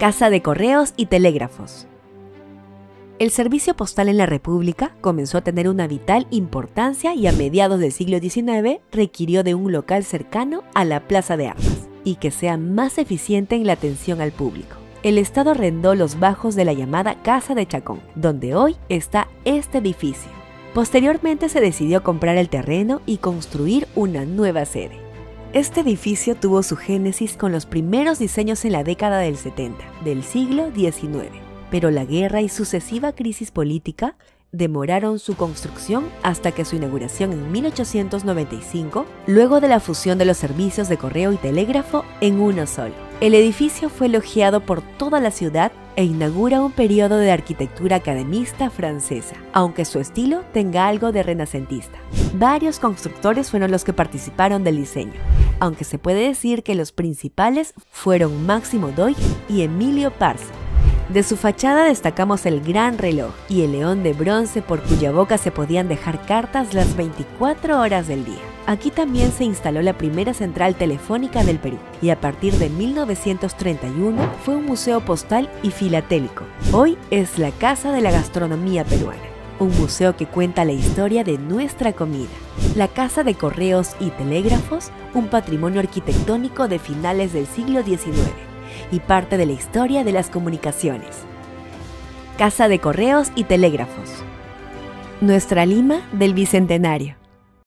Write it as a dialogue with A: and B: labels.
A: Casa de Correos y Telégrafos. El servicio postal en la República comenzó a tener una vital importancia y a mediados del siglo XIX requirió de un local cercano a la Plaza de Armas y que sea más eficiente en la atención al público. El Estado arrendó los bajos de la llamada Casa de Chacón, donde hoy está este edificio. Posteriormente se decidió comprar el terreno y construir una nueva sede. Este edificio tuvo su génesis con los primeros diseños en la década del 70 del siglo XIX pero la guerra y sucesiva crisis política demoraron su construcción hasta que su inauguración en 1895, luego de la fusión de los servicios de correo y telégrafo en uno solo. El edificio fue elogiado por toda la ciudad e inaugura un periodo de arquitectura academista francesa, aunque su estilo tenga algo de renacentista. Varios constructores fueron los que participaron del diseño, aunque se puede decir que los principales fueron Máximo Doig y Emilio Parza. De su fachada destacamos el gran reloj y el león de bronce por cuya boca se podían dejar cartas las 24 horas del día. Aquí también se instaló la primera central telefónica del Perú y a partir de 1931 fue un museo postal y filatélico. Hoy es la Casa de la Gastronomía Peruana, un museo que cuenta la historia de nuestra comida. La Casa de Correos y Telégrafos, un patrimonio arquitectónico de finales del siglo XIX y parte de la historia de las comunicaciones. Casa de Correos y Telégrafos. Nuestra Lima del Bicentenario.